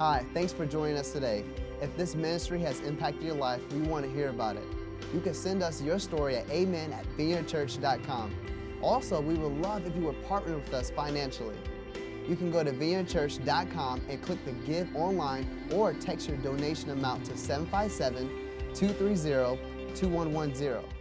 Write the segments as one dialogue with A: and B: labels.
A: Hi, thanks for joining us today. If this ministry has impacted your life, we want to hear about it. You can send us your story at amen at vineyardchurch.com. Also, we would love if you would partner with us financially. You can go to vineyardchurch.com and click the Give online or text your donation amount to 757 230 2110.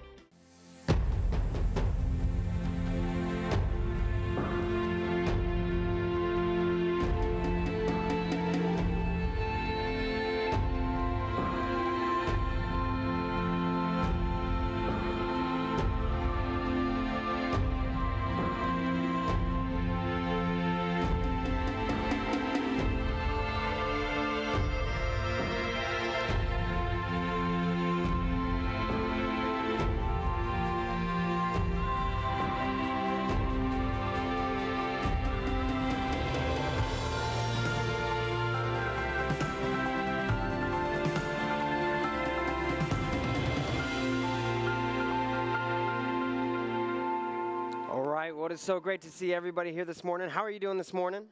B: Right. It's so great to see everybody here this morning. How are you doing this morning?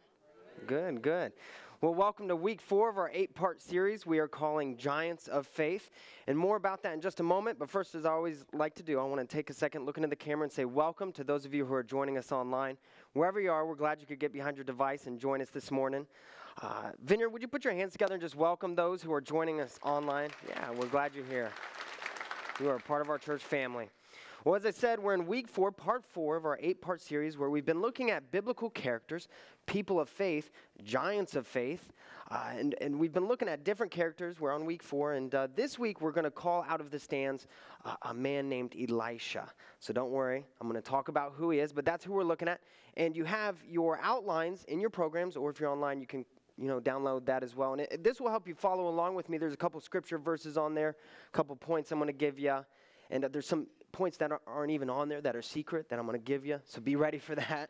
B: Good, good. Well, welcome to week four of our eight part series we are calling Giants of Faith. And more about that in just a moment. But first, as I always like to do, I want to take a second, look into the camera, and say welcome to those of you who are joining us online. Wherever you are, we're glad you could get behind your device and join us this morning. Uh, Vineyard, would you put your hands together and just welcome those who are joining us online? Yeah, we're glad you're here. You are a part of our church family. Well, as I said, we're in week four, part four of our eight part series where we've been looking at biblical characters, people of faith, giants of faith. Uh, and, and we've been looking at different characters. We're on week four. And uh, this week, we're going to call out of the stands uh, a man named Elisha. So don't worry, I'm going to talk about who he is, but that's who we're looking at. And you have your outlines in your programs, or if you're online, you can you know, download that as well. And it, this will help you follow along with me. There's a couple scripture verses on there, a couple points I'm going to give you. And uh, there's some points that aren't even on there that are secret that I'm going to give you. So be ready for that.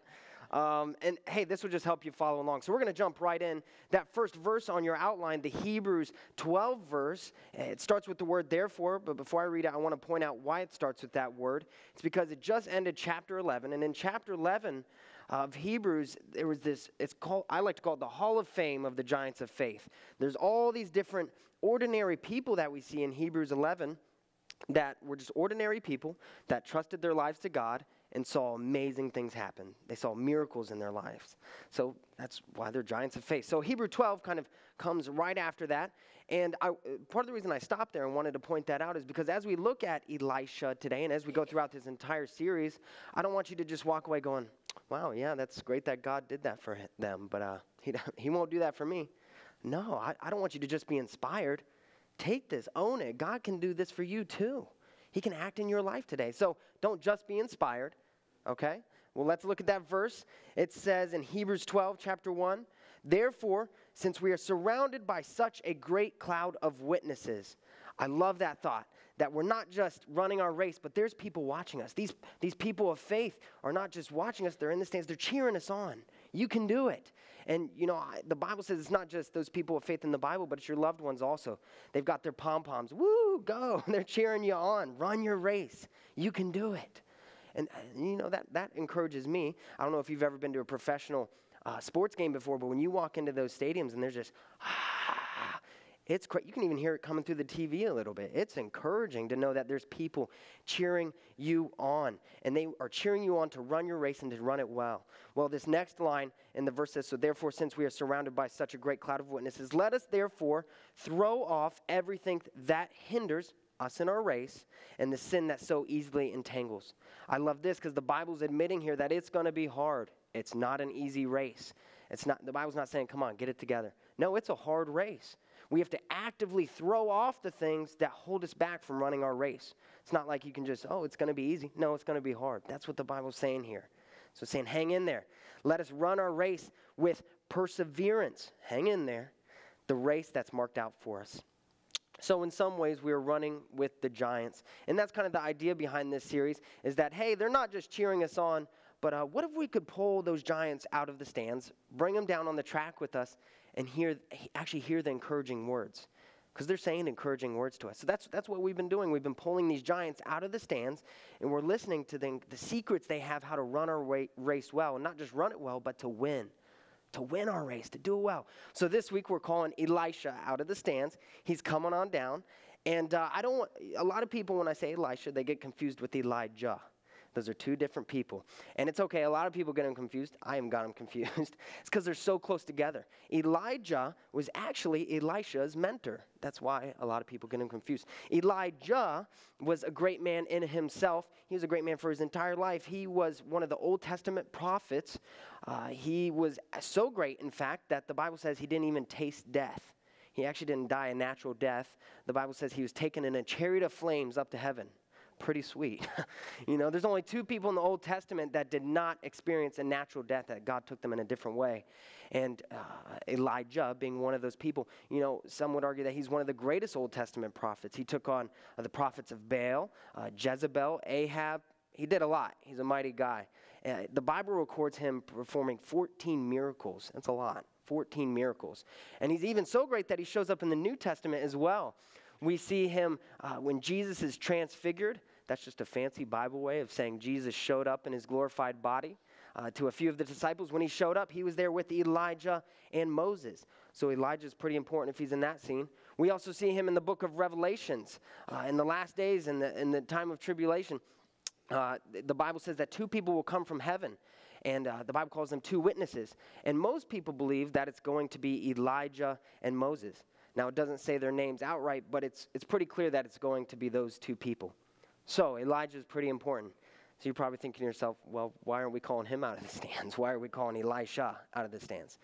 B: Um, and hey, this will just help you follow along. So we're going to jump right in. That first verse on your outline, the Hebrews 12 verse, it starts with the word therefore. But before I read it, I want to point out why it starts with that word. It's because it just ended chapter 11. And in chapter 11, of Hebrews, there was this, it's called, I like to call it the Hall of Fame of the Giants of Faith. There's all these different ordinary people that we see in Hebrews 11 that were just ordinary people that trusted their lives to God and saw amazing things happen. They saw miracles in their lives. So that's why they're giants of faith. So Hebrew 12 kind of comes right after that. And I, part of the reason I stopped there and wanted to point that out is because as we look at Elisha today and as we go throughout this entire series, I don't want you to just walk away going, wow, yeah, that's great that God did that for them, but uh, he, he won't do that for me. No, I, I don't want you to just be inspired. Take this, own it. God can do this for you too. He can act in your life today. So don't just be inspired, okay? Well, let's look at that verse. It says in Hebrews 12, chapter 1 Therefore, since we are surrounded by such a great cloud of witnesses, I love that thought that we're not just running our race, but there's people watching us. These, these people of faith are not just watching us, they're in the stands, they're cheering us on. You can do it. And, you know, I, the Bible says it's not just those people of faith in the Bible, but it's your loved ones also. They've got their pom poms. Woo, go. They're cheering you on. Run your race. You can do it. And, and you know, that, that encourages me. I don't know if you've ever been to a professional uh, sports game before, but when you walk into those stadiums and there's just, ah, it's great. You can even hear it coming through the TV a little bit. It's encouraging to know that there's people cheering you on, and they are cheering you on to run your race and to run it well. Well, this next line in the verse says, So therefore, since we are surrounded by such a great cloud of witnesses, let us therefore throw off everything that hinders us in our race and the sin that so easily entangles. I love this because the Bible's admitting here that it's going to be hard. It's not an easy race. It's not the Bible's not saying, "Come on, get it together." No, it's a hard race. We have to actively throw off the things that hold us back from running our race. It's not like you can just, "Oh, it's going to be easy." No, it's going to be hard. That's what the Bible's saying here. So it's saying, "Hang in there. Let us run our race with perseverance." Hang in there. The race that's marked out for us. So in some ways we are running with the giants. And that's kind of the idea behind this series is that hey, they're not just cheering us on, but uh, what if we could pull those giants out of the stands, bring them down on the track with us and hear actually hear the encouraging words? Because they're saying encouraging words to us. So that's, that's what we've been doing. We've been pulling these giants out of the stands, and we're listening to the, the secrets they have how to run our race well, and not just run it well, but to win to win our race, to do it well. So this week we're calling Elisha out of the stands. He's coming on down. And uh, I don't want, a lot of people, when I say Elisha, they get confused with Elijah. Those are two different people. And it's okay, a lot of people get them confused. I am got them confused. it's because they're so close together. Elijah was actually Elisha's mentor. That's why a lot of people get him confused. Elijah was a great man in himself. He was a great man for his entire life. He was one of the Old Testament prophets. Uh, he was so great, in fact, that the Bible says he didn't even taste death. He actually didn't die a natural death. The Bible says he was taken in a chariot of flames up to heaven pretty sweet. you know, there's only two people in the Old Testament that did not experience a natural death, that God took them in a different way. And uh, Elijah being one of those people, you know, some would argue that he's one of the greatest Old Testament prophets. He took on uh, the prophets of Baal, uh, Jezebel, Ahab. He did a lot. He's a mighty guy. Uh, the Bible records him performing 14 miracles. That's a lot. 14 miracles. And he's even so great that he shows up in the New Testament as well. We see him uh, when Jesus is transfigured. That's just a fancy Bible way of saying Jesus showed up in his glorified body. Uh, to a few of the disciples, when he showed up, he was there with Elijah and Moses. So Elijah is pretty important if he's in that scene. We also see him in the book of Revelations. Uh, in the last days, in the, in the time of tribulation, uh, the Bible says that two people will come from heaven. And uh, the Bible calls them two witnesses. And most people believe that it's going to be Elijah and Moses. Now, it doesn't say their names outright, but it's, it's pretty clear that it's going to be those two people. So Elijah is pretty important. So you're probably thinking to yourself, well, why aren't we calling him out of the stands? Why are we calling Elisha out of the stands?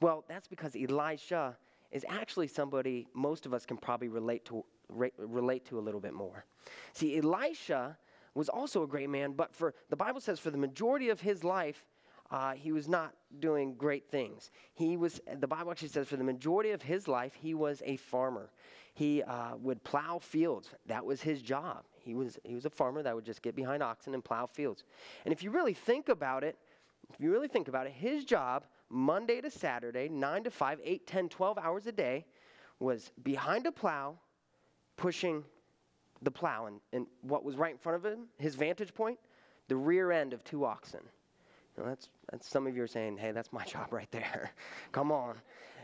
B: Well, that's because Elisha is actually somebody most of us can probably relate to, re- relate to a little bit more. See, Elisha was also a great man, but for the Bible says for the majority of his life, uh, he was not doing great things. He was, the Bible actually says, for the majority of his life, he was a farmer. He uh, would plow fields. That was his job. He was, he was a farmer that would just get behind oxen and plow fields. And if you really think about it, if you really think about it, his job, Monday to Saturday, 9 to 5, 8, 10, 12 hours a day, was behind a plow, pushing the plow. And, and what was right in front of him, his vantage point, the rear end of two oxen. Know, that's, that's some of you are saying, hey, that's my job right there. Come on.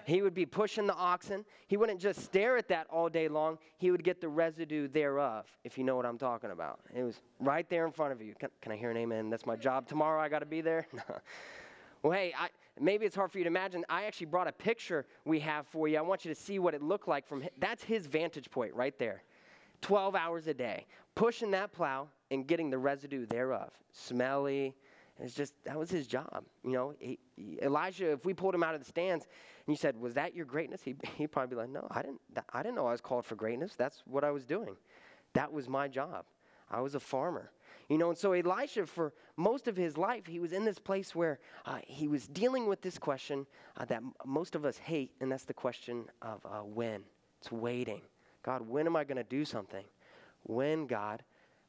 B: He would be pushing the oxen. He wouldn't just stare at that all day long. He would get the residue thereof, if you know what I'm talking about. It was right there in front of you. Can, can I hear an amen? That's my job. Tomorrow I got to be there? well, hey, I, maybe it's hard for you to imagine. I actually brought a picture we have for you. I want you to see what it looked like from that's his vantage point right there. 12 hours a day, pushing that plow and getting the residue thereof. Smelly, it's just that was his job. You know, he, he, Elijah. If we pulled him out of the stands and you said, "Was that your greatness?" He he'd probably be like, "No, I didn't. I didn't know I was called for greatness. That's what I was doing. That was my job. I was a farmer." You know, and so Elisha, for most of his life, he was in this place where uh, he was dealing with this question uh, that m- most of us hate, and that's the question of uh, when. It's waiting. God, when am I going to do something? When, God?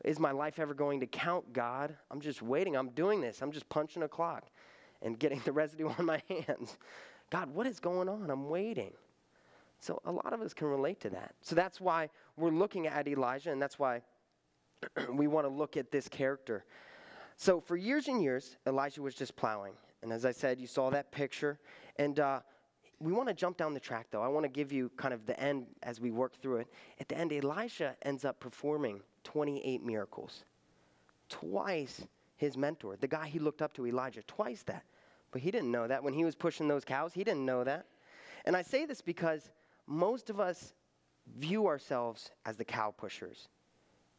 B: Is my life ever going to count, God? I'm just waiting. I'm doing this. I'm just punching a clock and getting the residue on my hands. God, what is going on? I'm waiting. So a lot of us can relate to that. So that's why we're looking at Elijah, and that's why we want to look at this character. So for years and years, Elijah was just plowing. And as I said, you saw that picture. And uh, we want to jump down the track, though. I want to give you kind of the end as we work through it. At the end, Elijah ends up performing 28 miracles. Twice his mentor, the guy he looked up to, Elijah, twice that. But he didn't know that. When he was pushing those cows, he didn't know that. And I say this because most of us view ourselves as the cow pushers.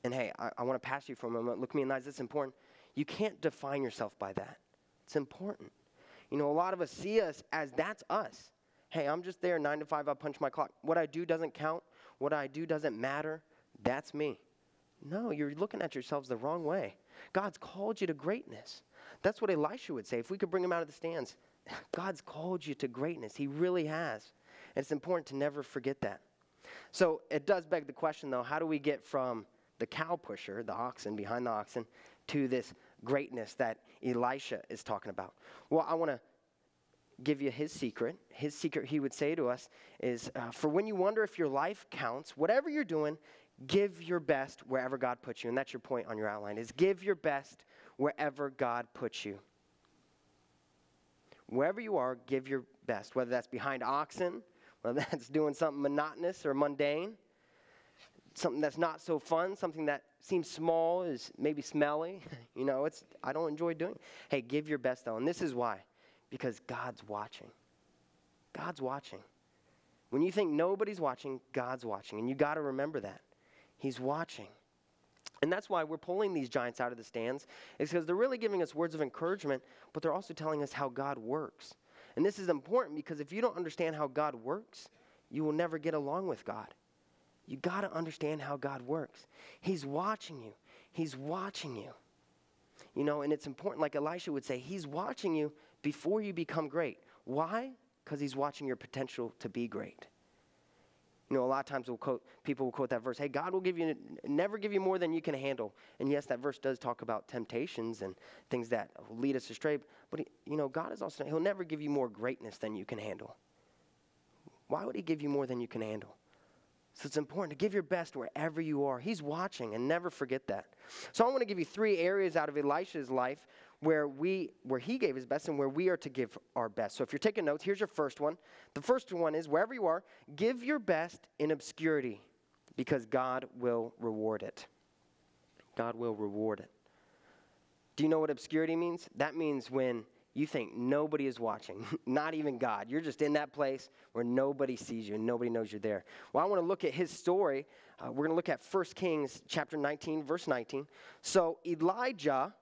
B: And hey, I, I want to pass you for a moment. Look me in the eyes. This is important. You can't define yourself by that. It's important. You know, a lot of us see us as that's us. Hey, I'm just there, nine to five, I punch my clock. What I do doesn't count. What I do doesn't matter. That's me. No, you're looking at yourselves the wrong way. God's called you to greatness. That's what Elisha would say. If we could bring him out of the stands, God's called you to greatness. He really has. And it's important to never forget that. So it does beg the question, though how do we get from the cow pusher, the oxen, behind the oxen, to this greatness that Elisha is talking about? Well, I want to give you his secret. His secret, he would say to us, is uh, for when you wonder if your life counts, whatever you're doing, give your best wherever God puts you. And that's your point on your outline is give your best wherever God puts you. Wherever you are, give your best, whether that's behind oxen, whether that's doing something monotonous or mundane, something that's not so fun, something that seems small is maybe smelly. you know, it's I don't enjoy doing. Hey, give your best though. And this is why. Because God's watching. God's watching. When you think nobody's watching, God's watching. And you got to remember that. He's watching. And that's why we're pulling these giants out of the stands, is because they're really giving us words of encouragement, but they're also telling us how God works. And this is important because if you don't understand how God works, you will never get along with God. You got to understand how God works. He's watching you. He's watching you. You know, and it's important, like Elisha would say, He's watching you before you become great. Why? Because He's watching your potential to be great. You know, a lot of times we'll quote, people will quote that verse, hey, God will give you, never give you more than you can handle. And yes, that verse does talk about temptations and things that lead us astray. But, he, you know, God is also, he'll never give you more greatness than you can handle. Why would he give you more than you can handle? So it's important to give your best wherever you are. He's watching and never forget that. So I want to give you three areas out of Elisha's life where we where he gave his best and where we are to give our best. So if you're taking notes, here's your first one. The first one is wherever you are, give your best in obscurity because God will reward it. God will reward it. Do you know what obscurity means? That means when you think nobody is watching, not even God. You're just in that place where nobody sees you and nobody knows you're there. Well, I want to look at his story. Uh, we're going to look at 1 Kings chapter 19, verse 19. So Elijah,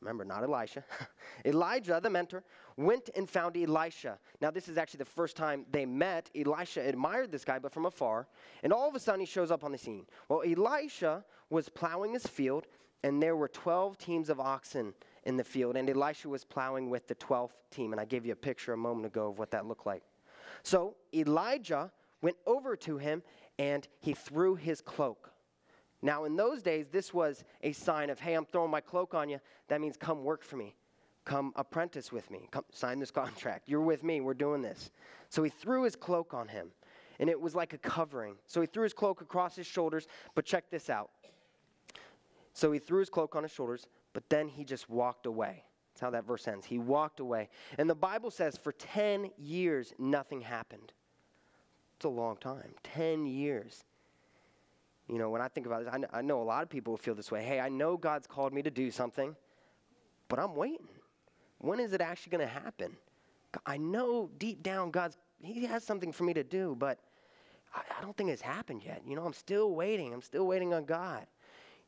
B: remember, not Elisha, Elijah, the mentor, went and found Elisha. Now, this is actually the first time they met. Elisha admired this guy, but from afar. And all of a sudden, he shows up on the scene. Well, Elisha was plowing his field, and there were 12 teams of oxen in the field, and Elisha was plowing with the 12th team. And I gave you a picture a moment ago of what that looked like. So Elijah went over to him and he threw his cloak. Now, in those days, this was a sign of, hey, I'm throwing my cloak on you. That means come work for me. Come apprentice with me. Come sign this contract. You're with me. We're doing this. So he threw his cloak on him, and it was like a covering. So he threw his cloak across his shoulders, but check this out. So he threw his cloak on his shoulders, but then he just walked away. That's how that verse ends. He walked away. And the Bible says for 10 years, nothing happened. It's a long time 10 years. You know, when I think about this, I know, I know a lot of people feel this way. Hey, I know God's called me to do something, but I'm waiting. When is it actually going to happen? I know deep down God's, He has something for me to do, but I, I don't think it's happened yet. You know, I'm still waiting. I'm still waiting on God.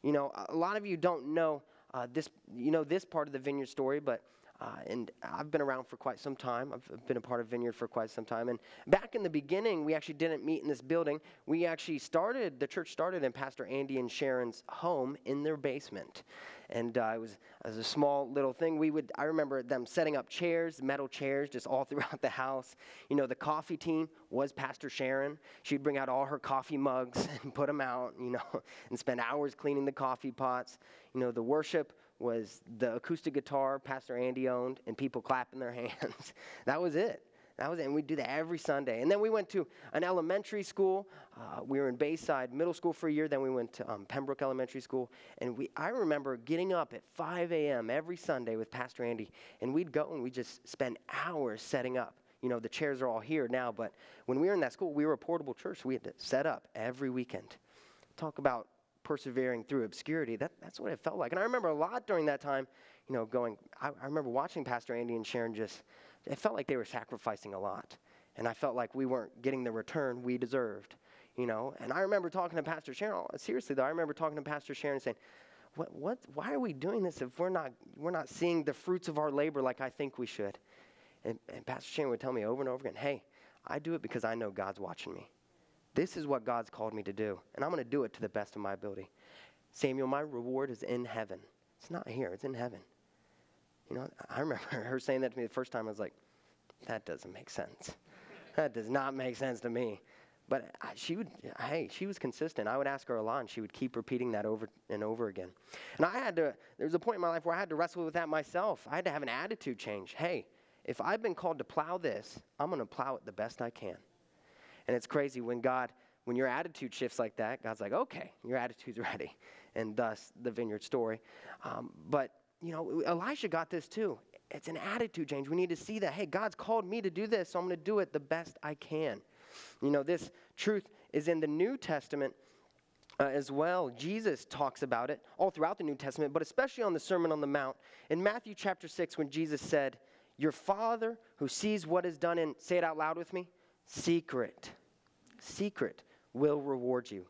B: You know, a lot of you don't know uh, this, you know, this part of the vineyard story, but uh, and I've been around for quite some time. I've been a part of Vineyard for quite some time. And back in the beginning, we actually didn't meet in this building. We actually started, the church started in Pastor Andy and Sharon's home in their basement. And uh, it, was, it was a small little thing. We would, I remember them setting up chairs, metal chairs, just all throughout the house. You know, the coffee team was Pastor Sharon. She'd bring out all her coffee mugs and put them out, you know, and spend hours cleaning the coffee pots. You know, the worship was the acoustic guitar Pastor Andy owned and people clapping their hands. that was it. That was it. And we'd do that every Sunday. And then we went to an elementary school. Uh, we were in Bayside Middle School for a year. Then we went to um, Pembroke Elementary School. And we, I remember getting up at 5 a.m. every Sunday with Pastor Andy. And we'd go and we'd just spend hours setting up. You know, the chairs are all here now. But when we were in that school, we were a portable church. We had to set up every weekend. Talk about persevering through obscurity. That, that's what it felt like. And I remember a lot during that time, you know, going, I, I remember watching Pastor Andy and Sharon just, it felt like they were sacrificing a lot. And I felt like we weren't getting the return we deserved, you know. And I remember talking to Pastor Sharon, oh, seriously though, I remember talking to Pastor Sharon and saying, what, what, why are we doing this if we're not, we're not seeing the fruits of our labor like I think we should? And, and Pastor Sharon would tell me over and over again, hey, I do it because I know God's watching me. This is what God's called me to do, and I'm going to do it to the best of my ability. Samuel, my reward is in heaven. It's not here, it's in heaven. You know, I remember her saying that to me the first time. I was like, that doesn't make sense. That does not make sense to me. But she would, hey, she was consistent. I would ask her a lot, and she would keep repeating that over and over again. And I had to, there was a point in my life where I had to wrestle with that myself. I had to have an attitude change. Hey, if I've been called to plow this, I'm going to plow it the best I can. And it's crazy when God, when your attitude shifts like that, God's like, okay, your attitude's ready. And thus the vineyard story. Um, but, you know, Elisha got this too. it's an attitude change. We need to see that, hey, God's called me to do this, so I'm going to do it the best I can. You know, this truth is in the New Testament uh, as well. Jesus talks about it all throughout the New Testament, but especially on the Sermon on the Mount. In Matthew chapter 6, when Jesus said, Your Father who sees what is done in, say it out loud with me, secret, secret will reward you.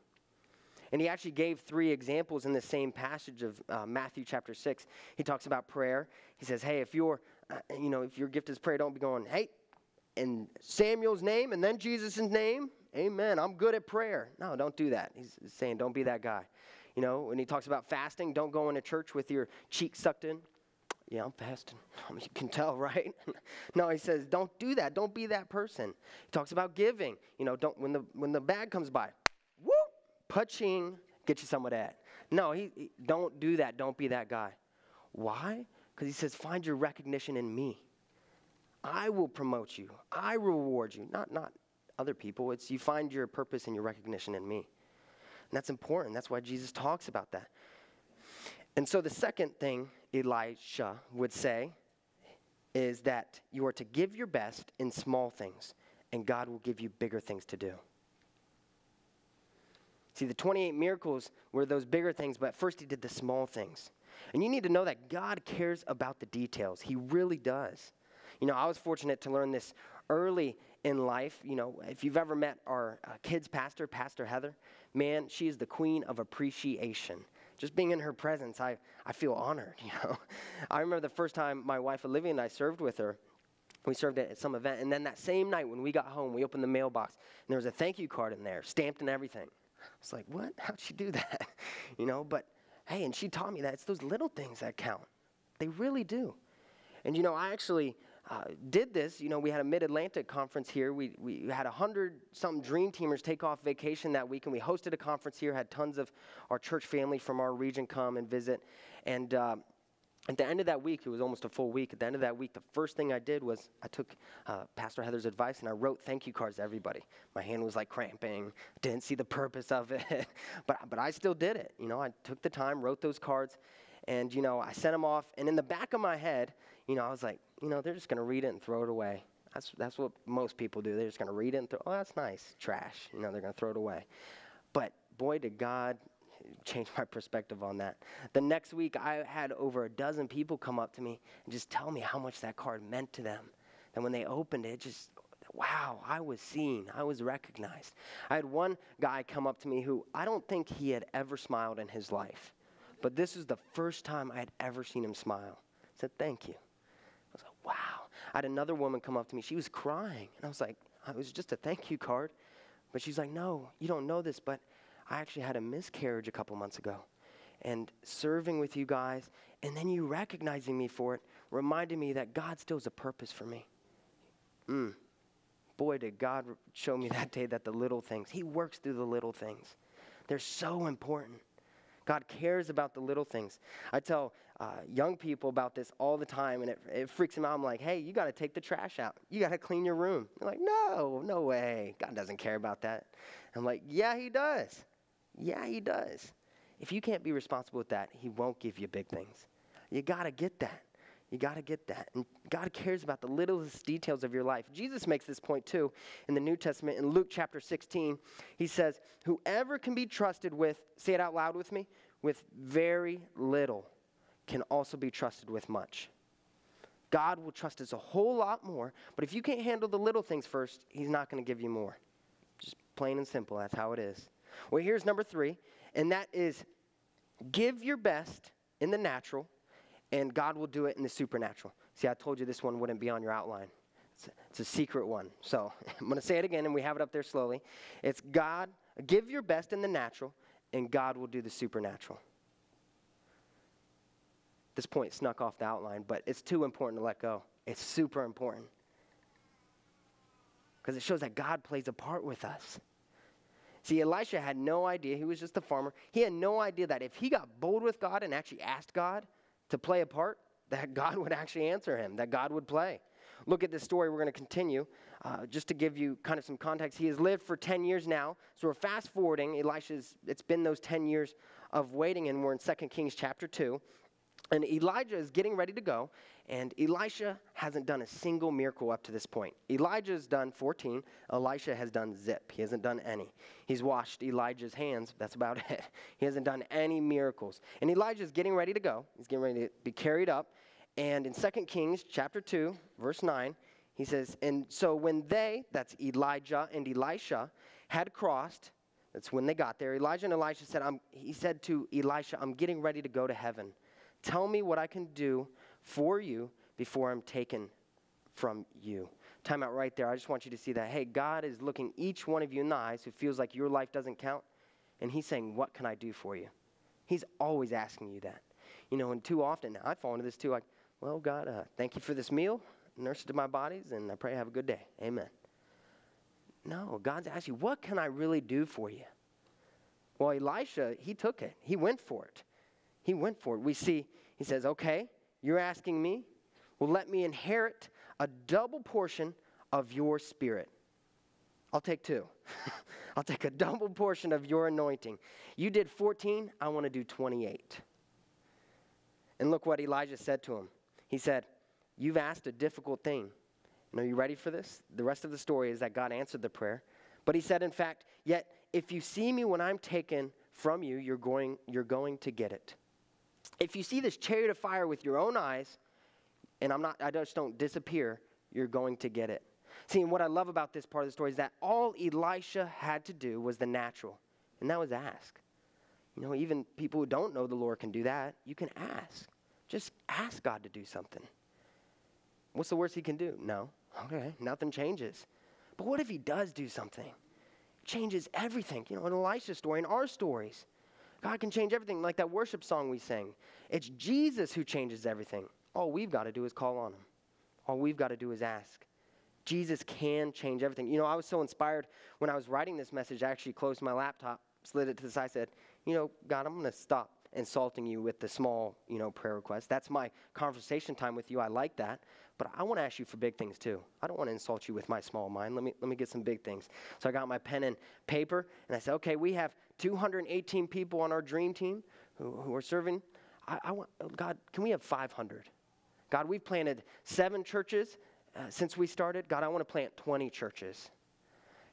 B: And he actually gave three examples in the same passage of uh, Matthew chapter 6. He talks about prayer. He says, hey, if your, uh, you know, if your gift is prayer, don't be going, hey, in Samuel's name and then Jesus' name, amen, I'm good at prayer. No, don't do that. He's saying, don't be that guy. You know, when he talks about fasting, don't go into church with your cheeks sucked in. Yeah, I'm fasting. You can tell, right? no, he says, don't do that. Don't be that person. He talks about giving. You know, don't when the when the bag comes by, whoop, Putching, get you some of that. No, he, he don't do that. Don't be that guy. Why? Because he says, find your recognition in me. I will promote you. I reward you. Not, not other people. It's you find your purpose and your recognition in me. And that's important. That's why Jesus talks about that. And so the second thing Elisha would say is that you are to give your best in small things, and God will give you bigger things to do. See, the 28 miracles were those bigger things, but first he did the small things. And you need to know that God cares about the details. He really does. You know, I was fortunate to learn this early in life. You know, if you've ever met our uh, kids' pastor, Pastor Heather, man, she is the queen of appreciation. Just being in her presence, I, I feel honored, you know. I remember the first time my wife Olivia and I served with her. We served at some event, and then that same night when we got home, we opened the mailbox, and there was a thank you card in there, stamped and everything. I was like, what? How'd she do that? you know, but hey, and she taught me that it's those little things that count. They really do. And you know, I actually uh, did this. You know, we had a Mid Atlantic conference here. We, we had a hundred some dream teamers take off vacation that week, and we hosted a conference here. Had tons of our church family from our region come and visit. And uh, at the end of that week, it was almost a full week. At the end of that week, the first thing I did was I took uh, Pastor Heather's advice and I wrote thank you cards to everybody. My hand was like cramping, didn't see the purpose of it, but, but I still did it. You know, I took the time, wrote those cards, and, you know, I sent them off. And in the back of my head, you know, I was like, you know, they're just going to read it and throw it away. That's, that's what most people do. They're just going to read it and throw, oh, that's nice, trash. You know, they're going to throw it away. But boy, did God change my perspective on that. The next week, I had over a dozen people come up to me and just tell me how much that card meant to them. And when they opened it, just, wow, I was seen, I was recognized. I had one guy come up to me who I don't think he had ever smiled in his life, but this is the first time I had ever seen him smile. I said, Thank you. I was like, wow. I had another woman come up to me, she was crying. And I was like, it was just a thank you card. But she's like, no, you don't know this, but I actually had a miscarriage a couple months ago. And serving with you guys, and then you recognizing me for it, reminded me that God still has a purpose for me. Mm. Boy, did God show me that day that the little things, He works through the little things. They're so important. God cares about the little things. I tell uh, young people about this all the time, and it, it freaks them out. I'm like, hey, you got to take the trash out. You got to clean your room. They're like, no, no way. God doesn't care about that. I'm like, yeah, He does. Yeah, he does. If you can't be responsible with that, he won't give you big things. You got to get that. You got to get that. And God cares about the littlest details of your life. Jesus makes this point too in the New Testament. In Luke chapter 16, he says, Whoever can be trusted with, say it out loud with me, with very little can also be trusted with much. God will trust us a whole lot more, but if you can't handle the little things first, He's not going to give you more. Just plain and simple, that's how it is. Well, here's number three, and that is give your best in the natural, and God will do it in the supernatural. See, I told you this one wouldn't be on your outline. It's a, it's a secret one. So I'm going to say it again, and we have it up there slowly. It's God, give your best in the natural, and God will do the supernatural. This point snuck off the outline, but it's too important to let go. It's super important. Because it shows that God plays a part with us. See, Elisha had no idea. He was just a farmer. He had no idea that if he got bold with God and actually asked God to play a part, that God would actually answer him, that God would play. Look at this story. We're going to continue. Uh, just to give you kind of some context, he has lived for 10 years now. So we're fast forwarding. Elisha's, it's been those 10 years of waiting, and we're in 2 Kings chapter 2. And Elijah is getting ready to go, and Elisha hasn't done a single miracle up to this point. Elijah's done 14, Elisha has done zip. He hasn't done any. He's washed Elijah's hands, that's about it. He hasn't done any miracles. And Elijah's getting ready to go, he's getting ready to be carried up. And in 2 Kings chapter 2, verse 9, he says, And so when they, that's Elijah and Elisha, had crossed, that's when they got there, Elijah and Elisha said, I'm, he said to Elisha, I'm getting ready to go to heaven. Tell me what I can do for you before I'm taken from you. Time out right there. I just want you to see that. Hey, God is looking each one of you in the eyes who feels like your life doesn't count, and He's saying, What can I do for you? He's always asking you that. You know, and too often, I fall into this too, like, Well, God, uh, thank you for this meal, nurse to my bodies, and I pray have a good day. Amen. No, God's asking you, What can I really do for you? Well, Elisha, he took it, he went for it. He went for it. We see, he says, Okay, you're asking me? Well, let me inherit a double portion of your spirit. I'll take two. I'll take a double portion of your anointing. You did 14, I want to do 28. And look what Elijah said to him. He said, You've asked a difficult thing. And are you ready for this? The rest of the story is that God answered the prayer. But he said, in fact, yet if you see me when I'm taken from you, you're going, you're going to get it. If you see this chariot of fire with your own eyes, and I'm not, I just don't disappear, you're going to get it. See, and what I love about this part of the story is that all Elisha had to do was the natural, and that was ask. You know, even people who don't know the Lord can do that. You can ask. Just ask God to do something. What's the worst he can do? No. Okay, nothing changes. But what if he does do something? Changes everything. You know, in Elisha's story, in our stories. God can change everything, like that worship song we sang. It's Jesus who changes everything. All we've got to do is call on him. All we've got to do is ask. Jesus can change everything. You know, I was so inspired when I was writing this message. I actually closed my laptop, slid it to the side, said, You know, God, I'm going to stop insulting you with the small, you know, prayer requests. That's my conversation time with you. I like that. But I want to ask you for big things too. I don't want to insult you with my small mind. Let me, let me get some big things. So I got my pen and paper, and I said, Okay, we have 218 people on our dream team who, who are serving. I, I want, God, can we have 500? God, we've planted seven churches uh, since we started. God, I want to plant 20 churches.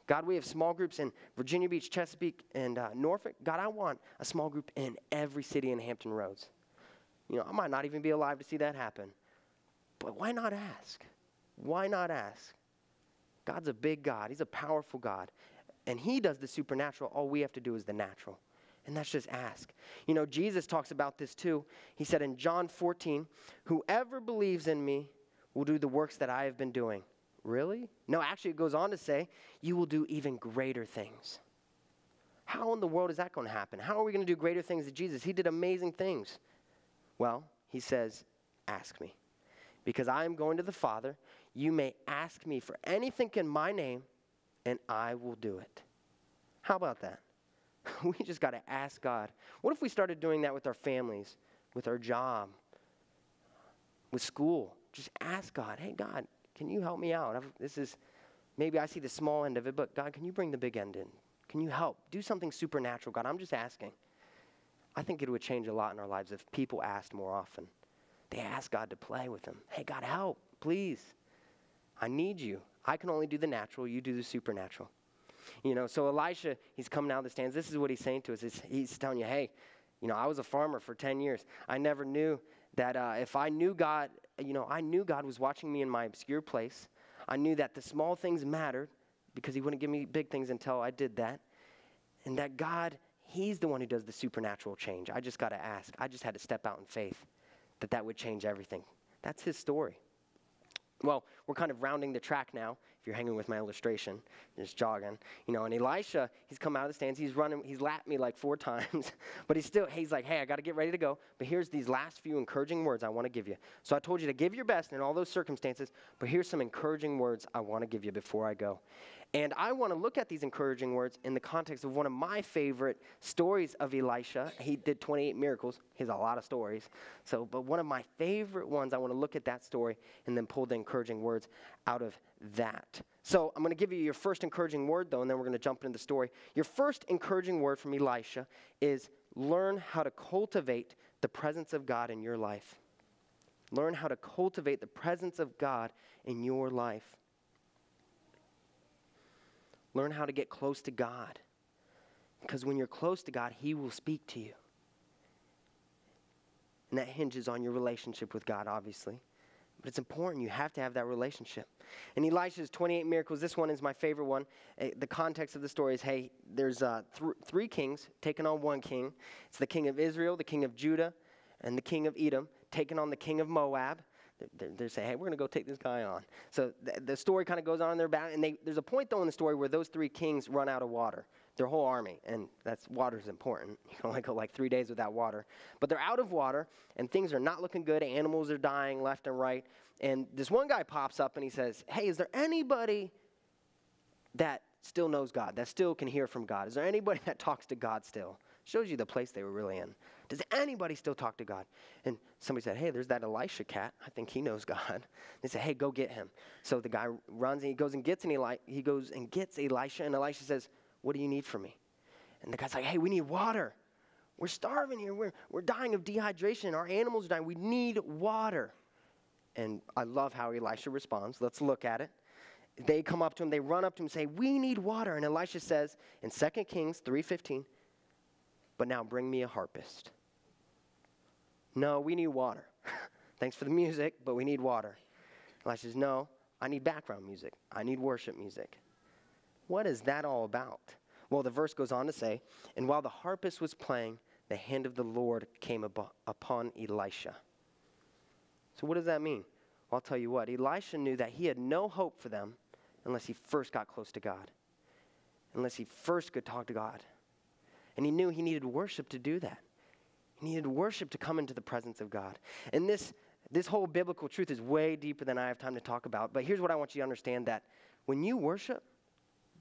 B: God, we have small groups in Virginia Beach, Chesapeake, and uh, Norfolk. God, I want a small group in every city in Hampton Roads. You know, I might not even be alive to see that happen. But why not ask? Why not ask? God's a big God, He's a powerful God and He does the supernatural. All we have to do is the natural. And that's just ask. You know, Jesus talks about this too. He said in John 14, Whoever believes in me will do the works that I have been doing. Really? No, actually, it goes on to say, You will do even greater things. How in the world is that going to happen? How are we going to do greater things than Jesus? He did amazing things. Well, he says, Ask me. Because I am going to the Father. You may ask me for anything in my name, and I will do it. How about that? we just got to ask God. What if we started doing that with our families, with our job, with school? Just ask God, hey, God, can you help me out? I've, this is, maybe I see the small end of it, but God, can you bring the big end in? Can you help? Do something supernatural, God. I'm just asking. I think it would change a lot in our lives if people asked more often. They ask God to play with them. Hey, God, help, please. I need you. I can only do the natural, you do the supernatural. You know, so Elisha, he's coming out of the stands. This is what he's saying to us. He's, he's telling you, hey, you know, I was a farmer for 10 years. I never knew that uh, if I knew God, you know, I knew God was watching me in my obscure place. I knew that the small things mattered because he wouldn't give me big things until I did that. And that God, he's the one who does the supernatural change. I just got to ask. I just had to step out in faith that that would change everything. That's his story. Well, we're kind of rounding the track now. If you're hanging with my illustration, just jogging, you know. And Elisha, he's come out of the stands. He's running. He's lapped me like four times, but he's still. He's like, hey, I got to get ready to go. But here's these last few encouraging words I want to give you. So I told you to give your best in all those circumstances. But here's some encouraging words I want to give you before I go. And I want to look at these encouraging words in the context of one of my favorite stories of Elisha. He did 28 miracles. He has a lot of stories. So, but one of my favorite ones, I want to look at that story and then pull the encouraging words out of that. So, I'm going to give you your first encouraging word, though, and then we're going to jump into the story. Your first encouraging word from Elisha is learn how to cultivate the presence of God in your life. Learn how to cultivate the presence of God in your life. Learn how to get close to God. Because when you're close to God, He will speak to you. And that hinges on your relationship with God, obviously. But it's important. You have to have that relationship. And Elisha's 28 miracles, this one is my favorite one. Uh, the context of the story is hey, there's uh, th- three kings taking on one king. It's the king of Israel, the king of Judah, and the king of Edom taking on the king of Moab. They're, they're saying, hey, we're going to go take this guy on. So the, the story kind of goes on in their battle. And they, there's a point, though, in the story where those three kings run out of water their whole army, and that's water's important. You can only go like three days without water. But they're out of water, and things are not looking good. Animals are dying left and right. And this one guy pops up and he says, Hey, is there anybody that still knows God, that still can hear from God? Is there anybody that talks to God still? Shows you the place they were really in. Does anybody still talk to God? And somebody said, Hey, there's that Elisha cat. I think he knows God. They said, Hey, go get him. So the guy runs and he goes and gets an Eli- he goes and gets Elisha, and Elisha says, what do you need from me? And the guy's like, Hey, we need water. We're starving here. We're, we're dying of dehydration. Our animals are dying. We need water. And I love how Elisha responds. Let's look at it. They come up to him, they run up to him and say, We need water. And Elisha says in 2 Kings 3:15, But now bring me a harpist. No, we need water. Thanks for the music, but we need water. Elisha says, No, I need background music. I need worship music. What is that all about? Well, the verse goes on to say, And while the harpist was playing, the hand of the Lord came upon Elisha. So, what does that mean? Well, I'll tell you what. Elisha knew that he had no hope for them unless he first got close to God, unless he first could talk to God. And he knew he needed worship to do that. He needed worship to come into the presence of God. And this, this whole biblical truth is way deeper than I have time to talk about. But here's what I want you to understand that when you worship,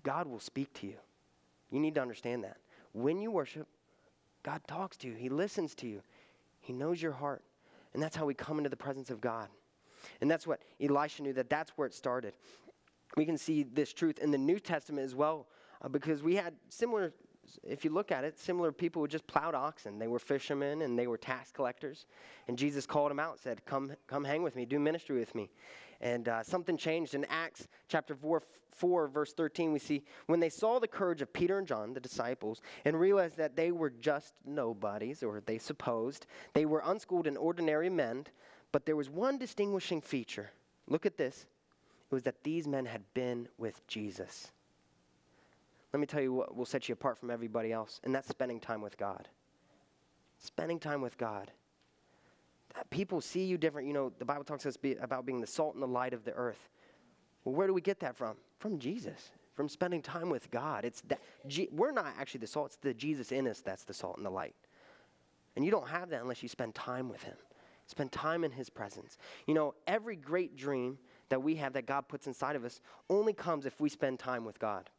B: God will speak to you. You need to understand that. When you worship, God talks to you, He listens to you, He knows your heart. And that's how we come into the presence of God. And that's what Elisha knew, that that's where it started. We can see this truth in the New Testament as well, uh, because we had similar, if you look at it, similar people who just plowed oxen. They were fishermen and they were tax collectors. And Jesus called them out, said, Come, come hang with me, do ministry with me. And uh, something changed in Acts chapter 4, 4, verse 13. We see when they saw the courage of Peter and John, the disciples, and realized that they were just nobodies, or they supposed, they were unschooled and ordinary men, but there was one distinguishing feature. Look at this. It was that these men had been with Jesus. Let me tell you what will set you apart from everybody else, and that's spending time with God. Spending time with God people see you different. You know, the Bible talks about being the salt and the light of the earth. Well, where do we get that from? From Jesus, from spending time with God. It's that we're not actually the salt; it's the Jesus in us that's the salt and the light. And you don't have that unless you spend time with Him. Spend time in His presence. You know, every great dream that we have that God puts inside of us only comes if we spend time with God.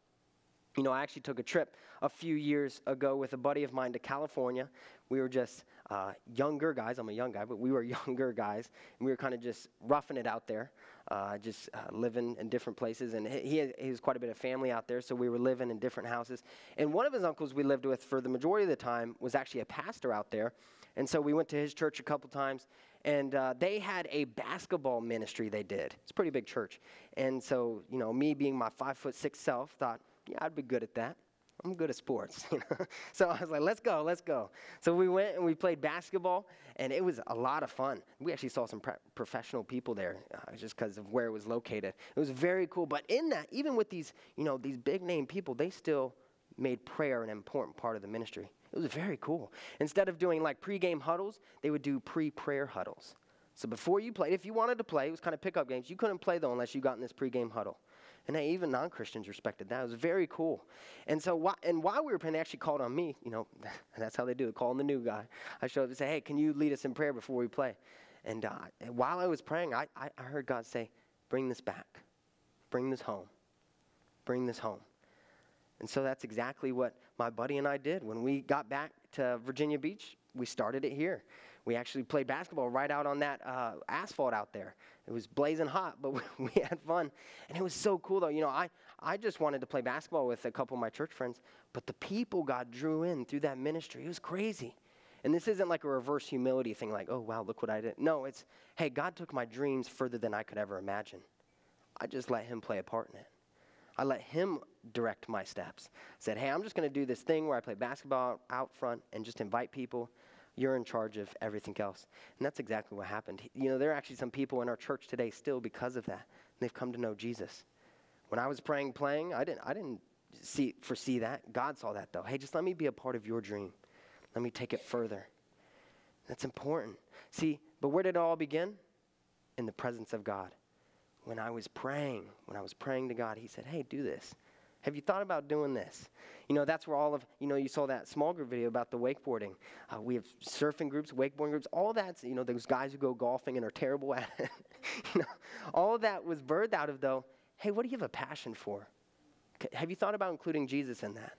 B: You know, I actually took a trip a few years ago with a buddy of mine to California. We were just uh, younger guys. I'm a young guy, but we were younger guys. And we were kind of just roughing it out there, uh, just uh, living in different places. And he, had, he has quite a bit of family out there, so we were living in different houses. And one of his uncles we lived with for the majority of the time was actually a pastor out there. And so we went to his church a couple times, and uh, they had a basketball ministry they did. It's a pretty big church. And so, you know, me being my five foot six self, thought, yeah, I'd be good at that. I'm good at sports, you know. so I was like, let's go, let's go. So we went and we played basketball, and it was a lot of fun. We actually saw some pre- professional people there, uh, just because of where it was located. It was very cool. But in that, even with these, you know, these big name people, they still made prayer an important part of the ministry. It was very cool. Instead of doing like pregame huddles, they would do pre-prayer huddles. So before you played, if you wanted to play, it was kind of pickup games. You couldn't play though unless you got in this pregame huddle. And hey, even non Christians respected that. It was very cool. And so, wh- and while we were praying, they actually called on me. You know, that's how they do it, calling the new guy. I showed up and say, hey, can you lead us in prayer before we play? And, uh, and while I was praying, I, I, I heard God say, bring this back, bring this home, bring this home. And so that's exactly what my buddy and I did. When we got back to Virginia Beach, we started it here. We actually played basketball right out on that uh, asphalt out there. It was blazing hot, but we, had fun. And it was so cool, though. You know, I, I just wanted to play basketball with a couple of my church friends, but the people God drew in through that ministry, it was crazy. And this isn't like a reverse humility thing, like, oh, wow, look what I did. No, it's, hey, God took my dreams further than I could ever imagine. I just let Him play a part in it. I let Him direct my steps. I said, hey, I'm just going to do this thing where I play basketball out front and just invite people. You're in charge of everything else. And that's exactly what happened. You know, there are actually some people in our church today still because of that. They've come to know Jesus. When I was praying, playing, I didn't, I didn't see, foresee that. God saw that though. Hey, just let me be a part of your dream. Let me take it further. That's important. See, but where did it all begin? In the presence of God. When I was praying, when I was praying to God, He said, Hey, do this. Have you thought about doing this? You know, that's where all of, you know, you saw that small group video about the wakeboarding. Uh, we have surfing groups, wakeboarding groups, all that's, you know, those guys who go golfing and are terrible at it. you know, all of that was birthed out of, though, hey, what do you have a passion for? Have you thought about including Jesus in that?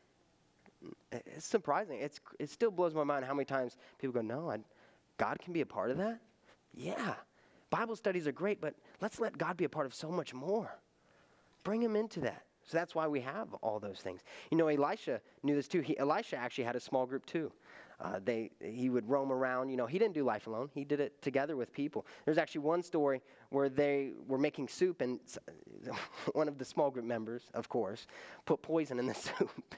B: It's surprising. It's, it still blows my mind how many times people go, no, I, God can be a part of that? Yeah. Bible studies are great, but let's let God be a part of so much more. Bring him into that. So that's why we have all those things. You know, Elisha knew this too. He, Elisha actually had a small group too. Uh, they, he would roam around. You know, he didn't do life alone. He did it together with people. There's actually one story where they were making soup, and one of the small group members, of course, put poison in the soup.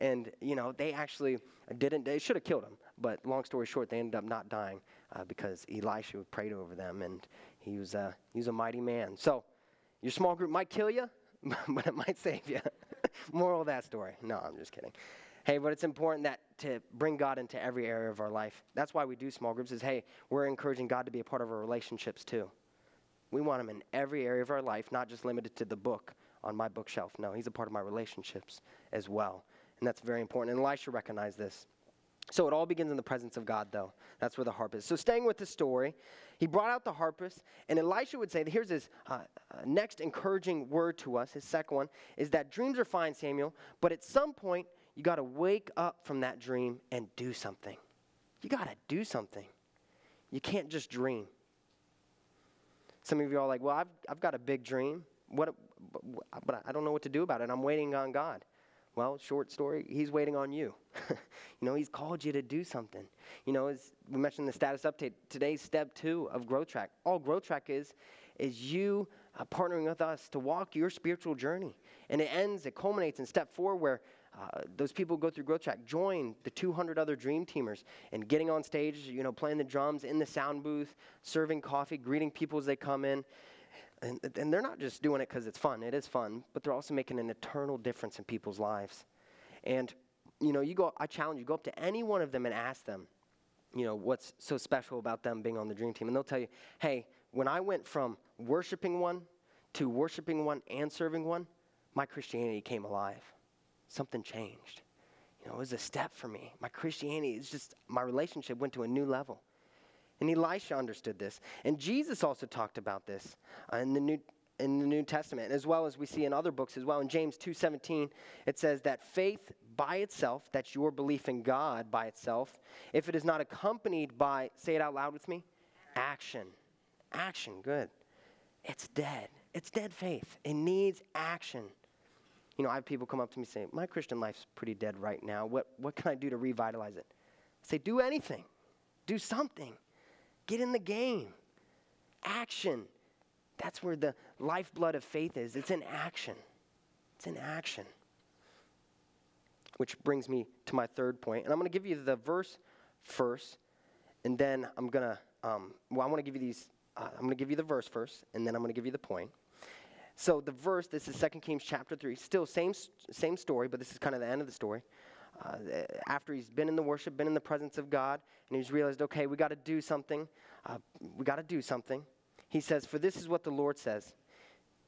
B: and, you know, they actually didn't, they should have killed him. But long story short, they ended up not dying uh, because Elisha prayed over them, and he was, uh, he was a mighty man. So, your small group might kill you, but it might save you. Moral of that story. No, I'm just kidding. Hey, but it's important that to bring God into every area of our life. That's why we do small groups is hey, we're encouraging God to be a part of our relationships too. We want him in every area of our life, not just limited to the book on my bookshelf. No, he's a part of my relationships as well. And that's very important. And Elisha recognized this. So it all begins in the presence of God, though. That's where the harp is. So staying with the story, he brought out the harpist, and Elisha would say, here's his uh, uh, next encouraging word to us, his second one, is that dreams are fine, Samuel, but at some point, you got to wake up from that dream and do something. You got to do something. You can't just dream. Some of you are like, well, I've, I've got a big dream, what, but I don't know what to do about it. I'm waiting on God. Well, short story, he's waiting on you. you know, he's called you to do something. You know, as we mentioned the status update, today's step two of Growth Track. All Growth Track is, is you uh, partnering with us to walk your spiritual journey. And it ends, it culminates in step four where uh, those people go through Growth Track join the 200 other Dream Teamers and getting on stage, you know, playing the drums in the sound booth, serving coffee, greeting people as they come in. And, and they're not just doing it because it's fun. It is fun, but they're also making an eternal difference in people's lives. And, you know, you go, I challenge you, go up to any one of them and ask them, you know, what's so special about them being on the Dream Team. And they'll tell you, hey, when I went from worshiping one to worshiping one and serving one, my Christianity came alive something changed. You know, it was a step for me. My Christianity is just, my relationship went to a new level. And Elisha understood this. And Jesus also talked about this uh, in the New in the New Testament, as well as we see in other books as well. In James 2:17, it says that faith by itself, that's your belief in God by itself, if it is not accompanied by, say it out loud with me, action. Action, good. It's dead. It's dead faith. It needs action. You know, I have people come up to me saying, My Christian life's pretty dead right now. What, what can I do to revitalize it? I say, Do anything, do something, get in the game. Action. That's where the lifeblood of faith is. It's in action. It's in action. Which brings me to my third point. And I'm going to give you the verse first, and then I'm going to, um, well, I want to give you these, uh, I'm going to give you the verse first, and then I'm going to give you the point. So the verse, this is 2 Kings chapter 3, still same, same story, but this is kind of the end of the story. Uh, after he's been in the worship, been in the presence of God, and he's realized, okay, we got to do something. Uh, we got to do something. He says, For this is what the Lord says.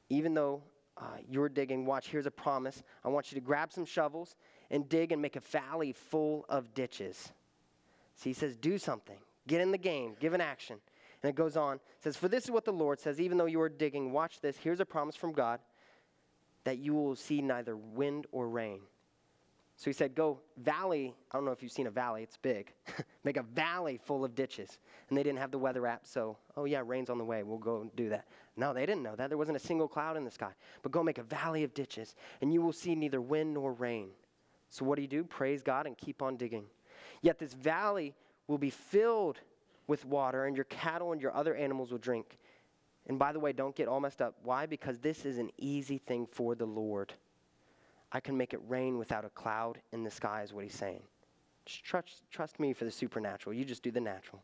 B: Even though uh, you're digging, watch, here's a promise. I want you to grab some shovels and dig and make a valley full of ditches. See, he says, Do something. Get in the game. Give an action. And it goes on. It says, For this is what the Lord says, even though you are digging, watch this. Here's a promise from God that you will see neither wind or rain. So he said, Go valley. I don't know if you've seen a valley, it's big. make a valley full of ditches. And they didn't have the weather app, so, oh yeah, rain's on the way. We'll go do that. No, they didn't know that. There wasn't a single cloud in the sky. But go make a valley of ditches, and you will see neither wind nor rain. So what do you do? Praise God and keep on digging. Yet this valley will be filled with water, and your cattle and your other animals will drink. And by the way, don't get all messed up. Why? Because this is an easy thing for the Lord. I can make it rain without a cloud in the sky, is what he's saying. Just trust, trust me for the supernatural. You just do the natural.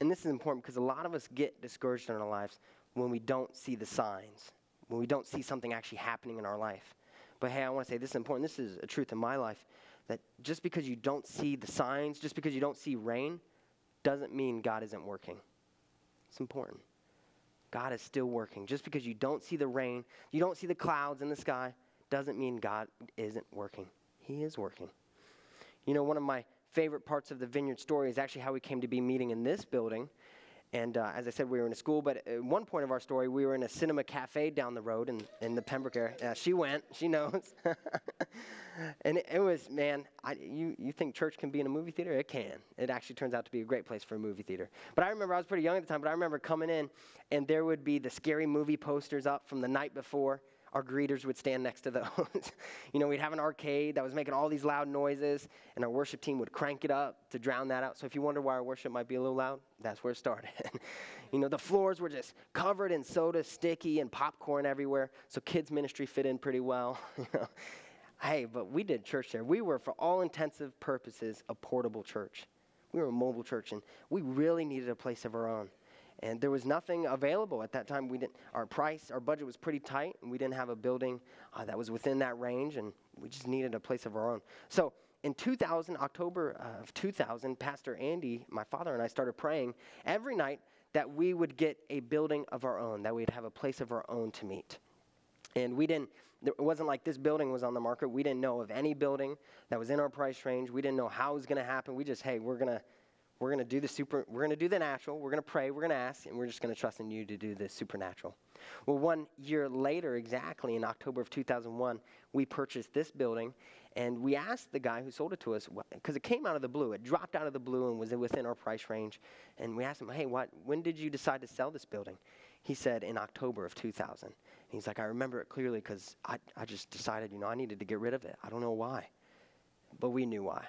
B: And this is important because a lot of us get discouraged in our lives when we don't see the signs, when we don't see something actually happening in our life. But hey, I want to say this is important. This is a truth in my life that just because you don't see the signs, just because you don't see rain, doesn't mean God isn't working. It's important. God is still working. Just because you don't see the rain, you don't see the clouds in the sky, doesn't mean God isn't working. He is working. You know, one of my favorite parts of the Vineyard story is actually how we came to be meeting in this building. And uh, as I said, we were in a school, but at one point of our story, we were in a cinema cafe down the road in, in the Pembroke area. Uh, she went, she knows. and it, it, was, man, I, you, you think church can be in a movie theater? It can. It actually turns out to be a great place for a movie theater. But I remember, I was pretty young at the time, but I remember coming in, and there would be the scary movie posters up from the night before our greeters would stand next to those. you know, we'd have an arcade that was making all these loud noises, and our worship team would crank it up to drown that out. So if you wonder why our worship might be a little loud, that's where it started. you know, the floors were just covered in soda, sticky, and popcorn everywhere. So kids' ministry fit in pretty well. You know. Hey, but we did church there. We were, for all intensive purposes, a portable church. We were a mobile church, and we really needed a place of our own and there was nothing available at that time. We didn't. Our price, our budget was pretty tight, and we didn't have a building uh, that was within that range, and we just needed a place of our own. So in 2000, October of 2000, Pastor Andy, my father, and I started praying every night that we would get a building of our own, that we'd have a place of our own to meet. And we didn't, it wasn't like this building was on the market. We didn't know of any building that was in our price range. We didn't know how it was going to happen. We just, hey, we're going to we're going to do the super, we're going to do the natural, we're going to pray, we're going to ask, and we're just going to trust in you to do the supernatural. Well, one year later, exactly in October of 2001, we purchased this building, and we asked the guy who sold it to us, because it came out of the blue, it dropped out of the blue and was within our price range. And we asked him, hey, what, when did you decide to sell this building? He said, in October of 2000. And he's like, I remember it clearly because I, I just decided, you know, I needed to get rid of it. I don't know why. But we knew why.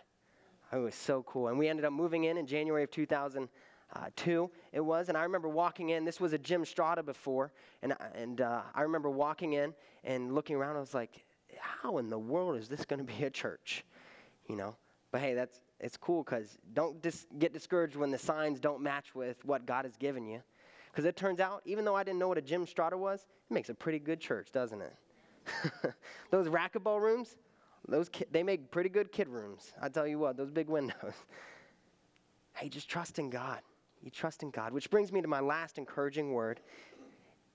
B: It was so cool. And we ended up moving in in January of 2002, it was. And I remember walking in. This was a Gym Strata before. And, and uh, I remember walking in and looking around. I was like, how in the world is this going to be a church? You know? But hey, that's, it's cool because don't dis- get discouraged when the signs don't match with what God has given you. Because it turns out, even though I didn't know what a Gym Strata was, it makes a pretty good church, doesn't it? Those racquetball rooms, those ki- they make pretty good kid rooms. I tell you what, those big windows. hey, just trust in God. You trust in God. Which brings me to my last encouraging word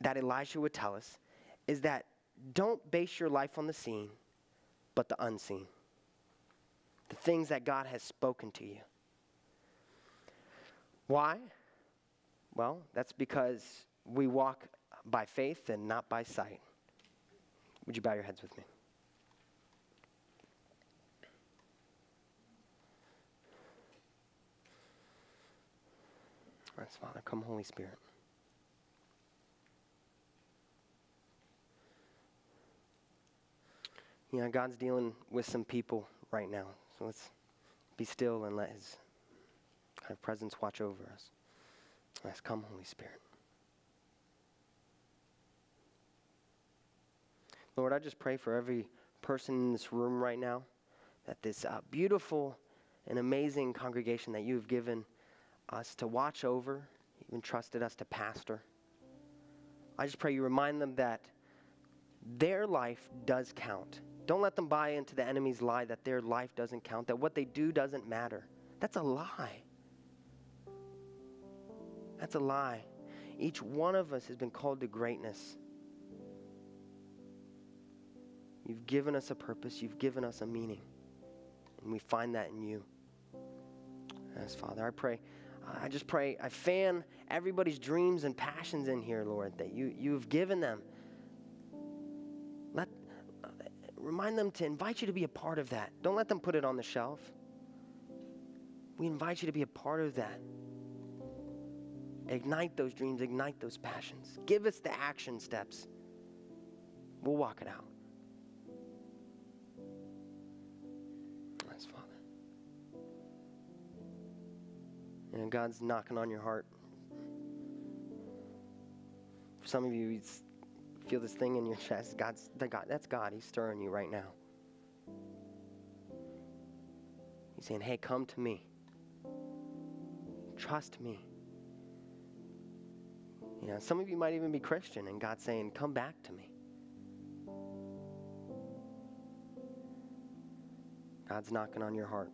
B: that Elijah would tell us is that don't base your life on the seen, but the unseen. The things that God has spoken to you. Why? Well, that's because we walk by faith and not by sight. Would you bow your heads with me? Yes, Father. Come, Holy Spirit. Yeah, God's dealing with some people right now. So let's be still and let His kind of presence watch over us. Let's come, Holy Spirit. Lord, I just pray for every person in this room right now that this uh, beautiful and amazing congregation that you've given us to watch over, even trusted us to pastor. I just pray you remind them that their life does count. Don't let them buy into the enemy's lie that their life doesn't count, that what they do doesn't matter. That's a lie. That's a lie. Each one of us has been called to greatness. You've given us a purpose, you've given us a meaning, and we find that in you. As Father, I pray I just pray, I fan everybody's dreams and passions in here, Lord, that you, you've given them. Let, remind them to invite you to be a part of that. Don't let them put it on the shelf. We invite you to be a part of that. Ignite those dreams, ignite those passions. Give us the action steps. We'll walk it out. And God's knocking on your heart. For some of you, you feel this thing in your chest. God's that God, that's God. He's stirring you right now. He's saying, "Hey, come to me. Trust me." You know, some of you might even be Christian, and God's saying, "Come back to me." God's knocking on your heart.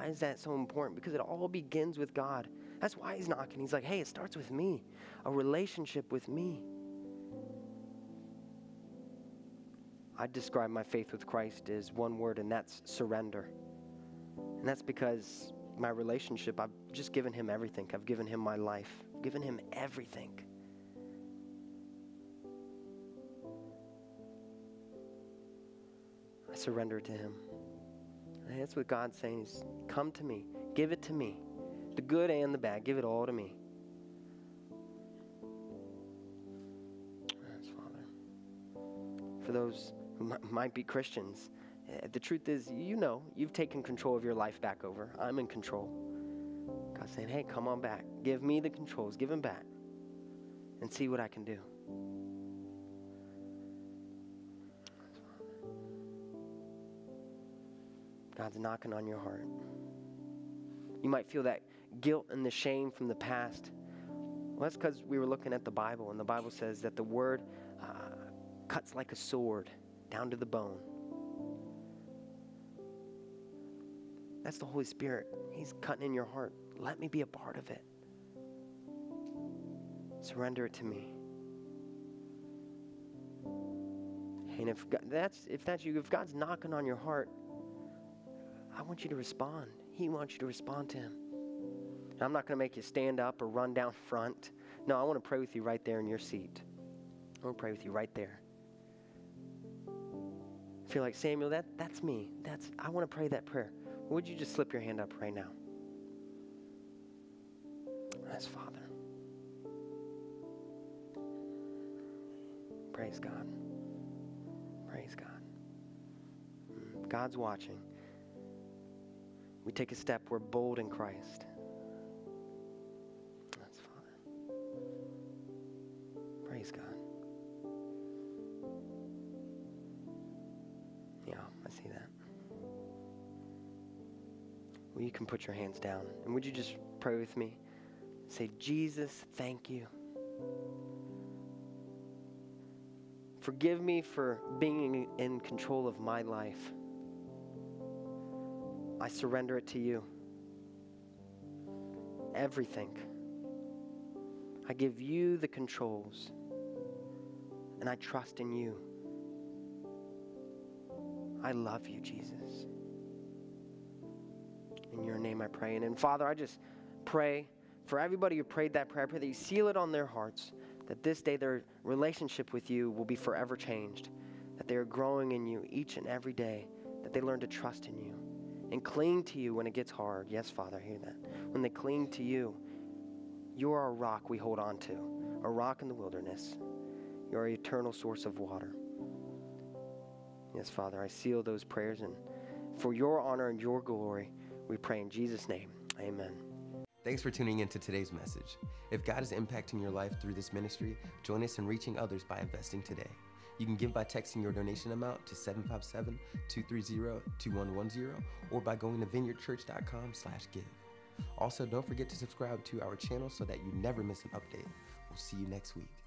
B: Why is that so important? Because it all begins with God. That's why he's knocking. He's like, hey, it starts with me, a relationship with me. I describe my faith with Christ as one word, and that's surrender. And that's because my relationship, I've just given him everything. I've given him my life, given him everything. I surrender to him. That's what God's saying is come to me. Give it to me. The good and the bad. Give it all to me. Yes, Father. For those who m- might be Christians, uh, the truth is, you know, you've taken control of your life back over. I'm in control. God's saying, hey, come on back. Give me the controls. Give them back. And see what I can do. God's knocking on your heart. You might feel that guilt and the shame from the past. Well, that's because we were looking at the Bible, and the Bible says that the word uh, cuts like a sword down to the bone. That's the Holy Spirit. He's cutting in your heart. Let me be a part of it. Surrender it to me. And if God, that's if that's you, if God's knocking on your heart, I want you to respond. He wants you to respond to Him. I'm not going to make you stand up or run down front. No, I want to pray with you right there in your seat. I want to pray with you right there. I feel like Samuel, that, that's me. That's I want to pray that prayer. Would you just slip your hand up right now? Yes, Father. Praise God. Praise God. Mm, God's watching we take a step, we're bold in Christ. That's Father. Praise God. Yeah, I see that. Well, you can put your hands down. And would you just pray with me? Say, Jesus, thank you. Forgive me for being in control of my life. I surrender it to you. Everything. I give you the controls, and I trust in you. I love you, Jesus. In your name I pray. And, and Father, I just pray for everybody who prayed that prayer. I pray that you seal it on their hearts, that this day their relationship with you will be forever changed, that they are growing in you each and every day, that they learn to trust in you and cling to you when it gets hard. Yes, Father, I hear that. When they cling to you, you are a rock we hold on to, a rock in the wilderness. You are an eternal source of water. Yes, Father, I seal those prayers, and for your honor and your glory, we pray in Jesus' name. Amen.
C: Thanks for tuning in to today's message. If God is impacting your life through this ministry, join us in reaching others by investing today. You can give by texting your donation amount to 757-230-2110 or by going to vineyardchurch.com slash give. Also, don't forget to subscribe to our channel so that you never miss an update. We'll see you next week.